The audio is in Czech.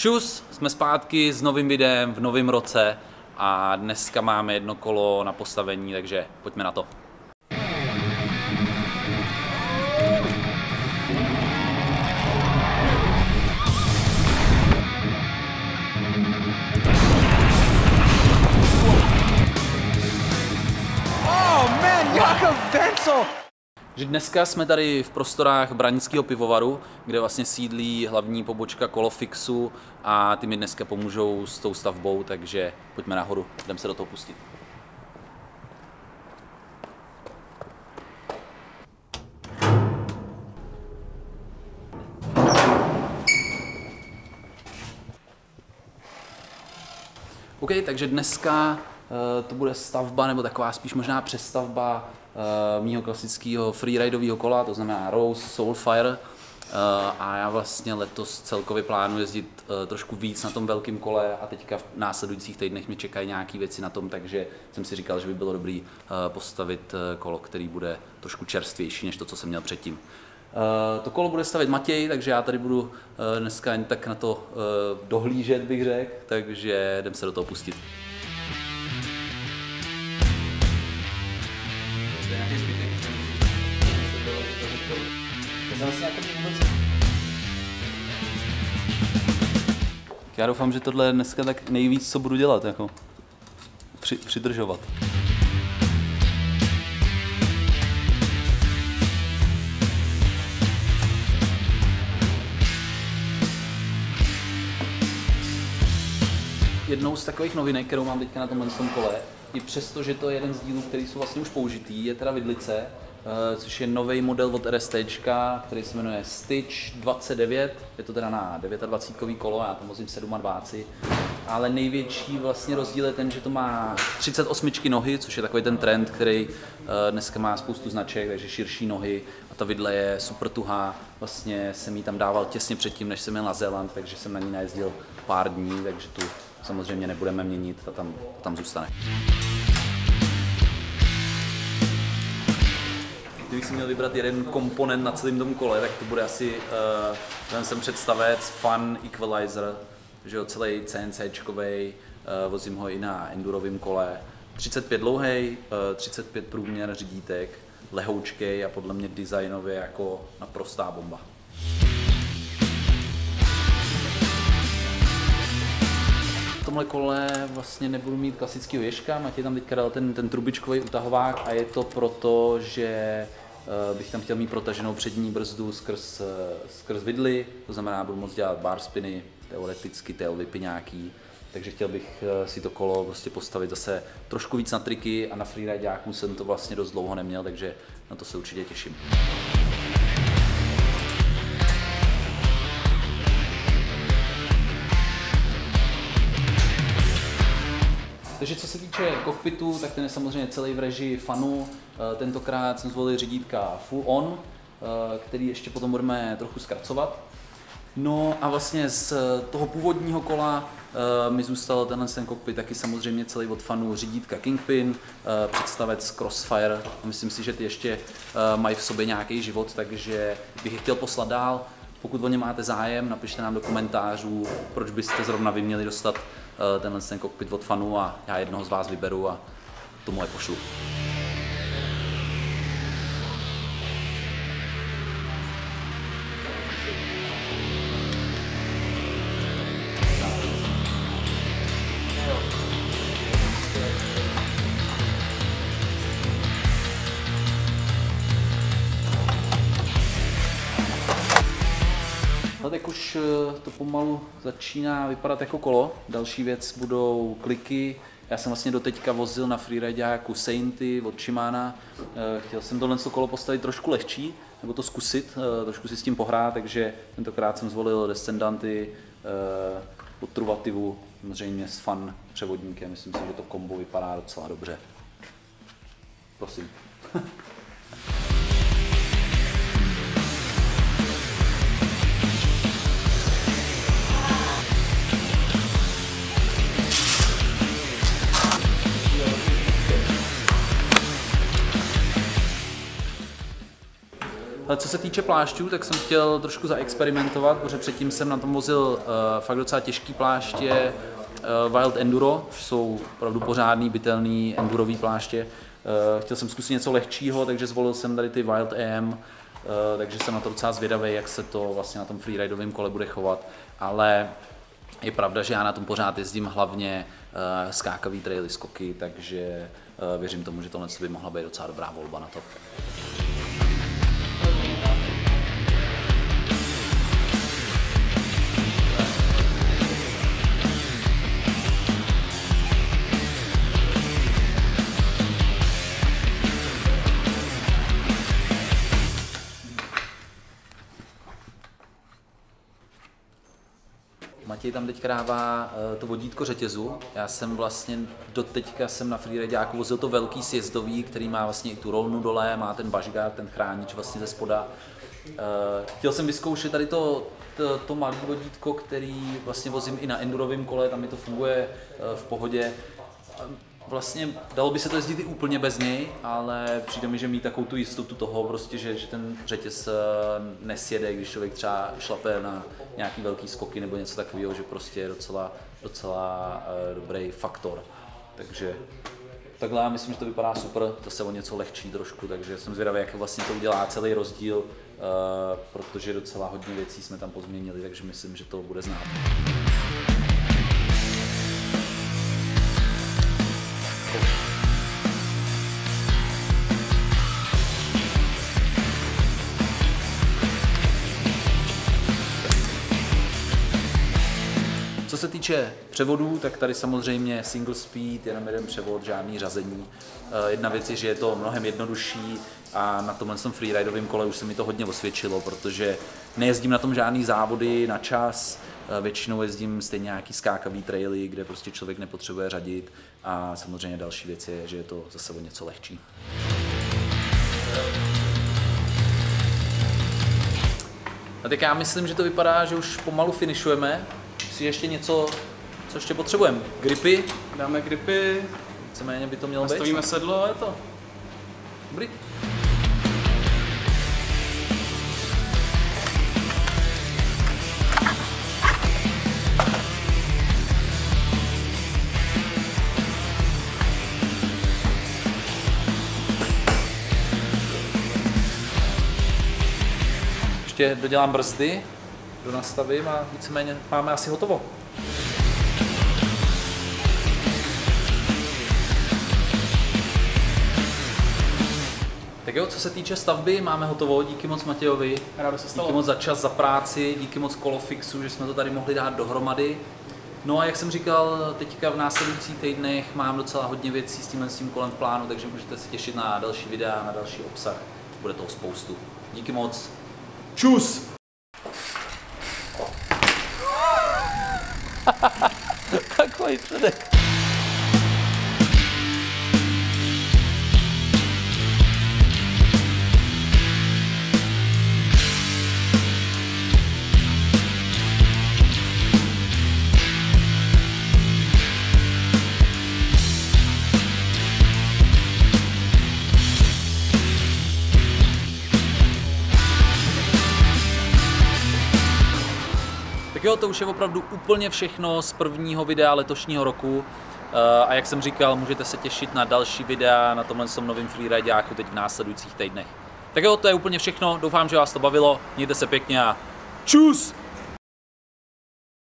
Čus, jsme zpátky s novým videem v novém roce a dneska máme jedno kolo na postavení, takže pojďme na to. Oh man, Jakob Wenzel! Že dneska jsme tady v prostorách Branického pivovaru, kde vlastně sídlí hlavní pobočka Kolofixu a ty mi dneska pomůžou s tou stavbou, takže pojďme nahoru, jdem se do toho pustit. OK, takže dneska uh, to bude stavba, nebo taková spíš možná přestavba mýho klasického freeridového kola, to znamená Rose Soulfire. Uh, a já vlastně letos celkově plánuji jezdit uh, trošku víc na tom velkém kole a teďka v následujících týdnech mi čekají nějaké věci na tom, takže jsem si říkal, že by bylo dobré postavit kolo, který bude trošku čerstvější než to, co jsem měl předtím. To kolo bude stavit Matěj, takže já tady budu dneska jen tak na to dohlížet, bych řekl, takže jdem se do toho pustit. Já doufám, že tohle je dneska tak nejvíc, co budu dělat, jako při, přidržovat. jednou z takových novinek, kterou mám teďka na tomhle tom kole, i přesto, že to je jeden z dílů, který jsou vlastně už použitý, je teda vidlice, což je nový model od RST, který se jmenuje Stitch 29, je to teda na 29 kolo, já tam vozím 27, ale největší vlastně rozdíl je ten, že to má 38 nohy, což je takový ten trend, který eh, dneska má spoustu značek, takže širší nohy a ta vidle je super tuhá. Vlastně jsem ji tam dával těsně předtím, než jsem jel na Zéland, takže jsem na ní najezdil pár dní, takže tu samozřejmě nebudeme měnit, ta tam, ta tam zůstane. Kdybych si měl vybrat jeden komponent na celém tom kole, tak to bude asi uh, ten jsem představec Fun Equalizer, že jo, celý CNCčkovej, uh, vozím ho i na endurovém kole. 35 dlouhý, uh, 35 průměr řidítek, lehoučkej a podle mě designově jako naprostá bomba. Tomhle kole vlastně nebudu mít klasického ježka, Matěj tam teďka dal ten, ten trubičkový utahovák a je to proto, že uh, bych tam chtěl mít protaženou přední brzdu skrz, uh, skrz vidly, to znamená, budu moct dělat bar spiny, teoreticky tail whipy nějaký, takže chtěl bych uh, si to kolo prostě postavit zase trošku víc na triky a na freerideáků jsem to vlastně dost dlouho neměl, takže na to se určitě těším. Takže co se týče kokpitu, tak ten je samozřejmě celý v režii fanu. Eh, tentokrát jsem zvolil řídítka full on, eh, který ještě potom budeme trochu zkracovat. No a vlastně z toho původního kola uh, mi zůstal tenhle ten kokpit taky samozřejmě celý od fanů řídítka Kingpin, představec Crossfire. Myslím si, že ty ještě mají v sobě nějaký život, takže bych je chtěl poslat dál. Pokud o ně máte zájem, napište nám do komentářů, proč byste zrovna vy měli dostat tenhle ten kokpit od fanů a já jednoho z vás vyberu a tomu je pošlu. No tak už eh, to pomalu začíná vypadat jako kolo. Další věc budou kliky. Já jsem vlastně doteďka vozil na freeride jako Sainty od Shimana. Eh, chtěl jsem tohle kolo postavit trošku lehčí, nebo to zkusit, eh, trošku si s tím pohrát, takže tentokrát jsem zvolil Descendanty od Truvativu, samozřejmě s fan převodníkem. Myslím si, že to kombo vypadá docela dobře. Prosím. Co se týče plášťů, tak jsem chtěl trošku zaexperimentovat, protože předtím jsem na tom vozil uh, fakt docela těžký pláště uh, Wild Enduro, což jsou opravdu pořádný, bytelný endurový pláště. Uh, chtěl jsem zkusit něco lehčího, takže zvolil jsem tady ty Wild EM, takže jsem na to docela zvědavý, jak se to vlastně na tom freeridovém kole bude chovat. Ale je pravda, že já na tom pořád jezdím hlavně uh, skákavý traily skoky, takže uh, věřím tomu, že tohle by mohla být docela dobrá volba na to. Matěj tam teď dává uh, to vodítko řetězu. Já jsem vlastně do teďka jsem na freerideáku vozil to velký sjezdový, který má vlastně i tu rolnu dole, má ten bažgár, ten chránič vlastně ze spoda. Uh, chtěl jsem vyzkoušet tady to, to, to malé vodítko, který vlastně vozím i na endurovém kole, tam mi to funguje uh, v pohodě vlastně dalo by se to jezdit i úplně bez něj, ale přijde mi, že mít takovou tu jistotu toho, prostě, že, že ten řetěz eh, nesjede, když člověk třeba šlape na nějaký velký skoky nebo něco takového, že prostě je docela, docela uh, dobrý faktor. Takže takhle já myslím, že to vypadá super, to se o něco lehčí trošku, takže jsem zvědavý, jak vlastně to udělá celý rozdíl, uh, protože docela hodně věcí jsme tam pozměnili, takže myslím, že to bude znát. Co se týče převodů, tak tady samozřejmě single speed, jenom jeden převod, žádný řazení. Eh, jedna věc je, že je to mnohem jednodušší a na tomhle tom freeridovém kole už se mi to hodně osvědčilo, protože nejezdím na tom žádný závody na čas, eh, většinou jezdím stejně nějaký skákavý traily, kde prostě člověk nepotřebuje řadit a samozřejmě další věc je, že je to zase o něco lehčí. A tak já myslím, že to vypadá, že už pomalu finišujeme si ještě něco, co ještě potřebujeme? Gripy? Dáme gripy. Víceméně by to mělo být. Nastavíme sedlo a je to. Dobrý. Ještě dodělám brzdy donastavím a víceméně máme asi hotovo. Tak jo, co se týče stavby, máme hotovo, díky moc Matějovi. Rádo se stalo. Díky moc za čas, za práci, díky moc Kolofixu, že jsme to tady mohli dát dohromady. No a jak jsem říkal, teďka v následujících týdnech mám docela hodně věcí s tímhle s tím kolem v plánu, takže můžete se těšit na další videa, na další obsah. Bude toho spoustu. Díky moc. Čus! Takový předek. Tak jo, to už je opravdu úplně všechno z prvního videa letošního roku. Eh, a jak jsem říkal, můžete se těšit na další videa na tomhle novém freerideáku teď v následujících týdnech. Tak jo, to je úplně všechno. Doufám, že vás to bavilo. Mějte se pěkně a čus!